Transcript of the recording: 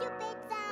You betcha.